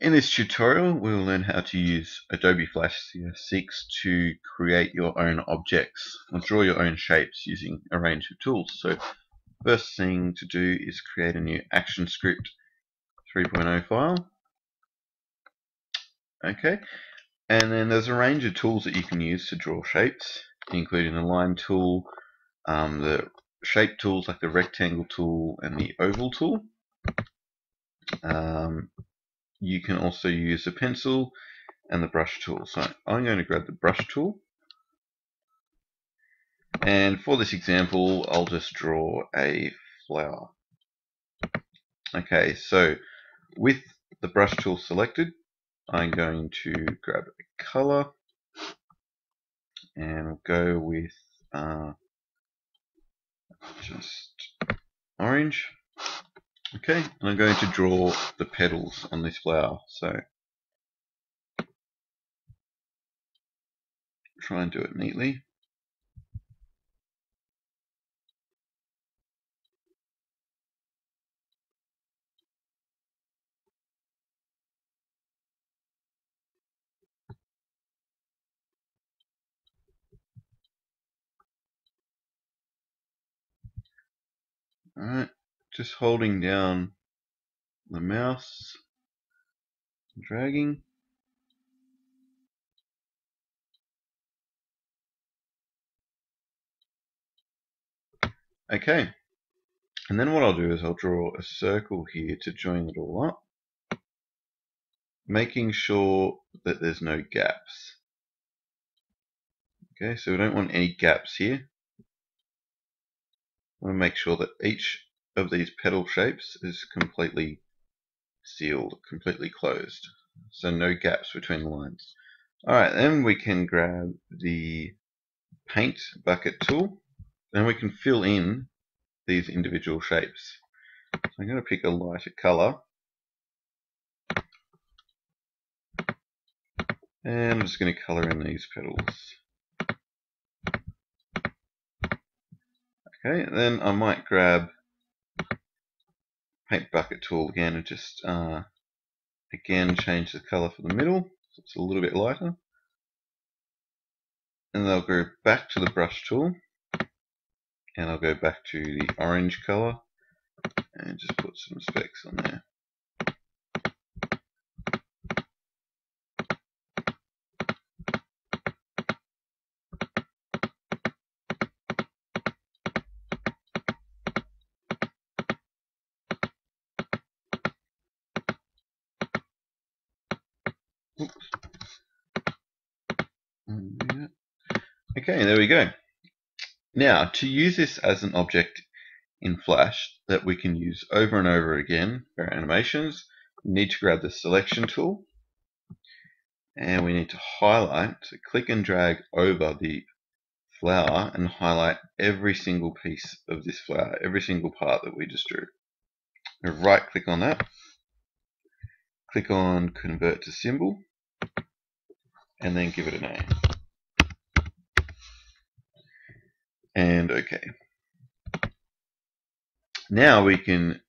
In this tutorial, we will learn how to use Adobe Flash CS6 to create your own objects or draw your own shapes using a range of tools. So, first thing to do is create a new ActionScript 3.0 file. Okay, and then there's a range of tools that you can use to draw shapes, including the line tool, um, the shape tools like the rectangle tool and the oval tool. Um, you can also use the pencil and the brush tool. So I'm going to grab the brush tool. And for this example, I'll just draw a flower. Okay, so with the brush tool selected, I'm going to grab a color and go with uh, just orange. Okay, I'm going to draw the petals on this flower. So try and do it neatly. Alright, just holding down the mouse, dragging. Okay, and then what I'll do is I'll draw a circle here to join it all up, making sure that there's no gaps. Okay, so we don't want any gaps here. I want to make sure that each of these petal shapes is completely sealed, completely closed. So no gaps between the lines. Alright, then we can grab the paint bucket tool and we can fill in these individual shapes. So I'm going to pick a lighter color and I'm just going to color in these petals. Okay, then I might grab paint bucket tool again and just uh, again change the color for the middle so it's a little bit lighter. And then I'll go back to the brush tool and I'll go back to the orange color and just put some specks on there. Okay, there we go. Now, to use this as an object in Flash that we can use over and over again for animations, we need to grab the selection tool and we need to highlight, so click and drag over the flower and highlight every single piece of this flower, every single part that we just drew. Right click on that, click on convert to symbol, and then give it a name. And OK. Now we can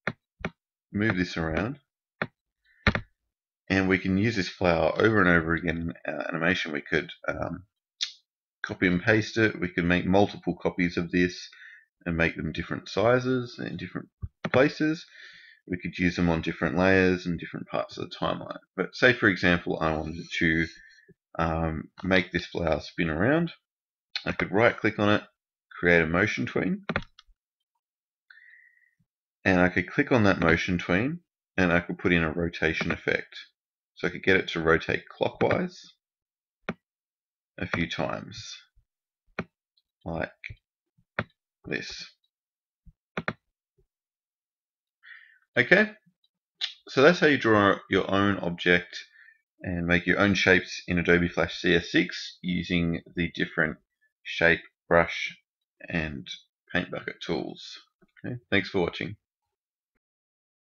move this around and we can use this flower over and over again in our animation. We could um, copy and paste it. We could make multiple copies of this and make them different sizes in different places. We could use them on different layers and different parts of the timeline. But say, for example, I wanted to um, make this flower spin around. I could right click on it, create a motion tween, and I could click on that motion tween and I could put in a rotation effect. So I could get it to rotate clockwise a few times, like this. Okay, so that's how you draw your own object and make your own shapes in Adobe Flash CS6 using the different shape, brush, and paint bucket tools. Okay, thanks for watching.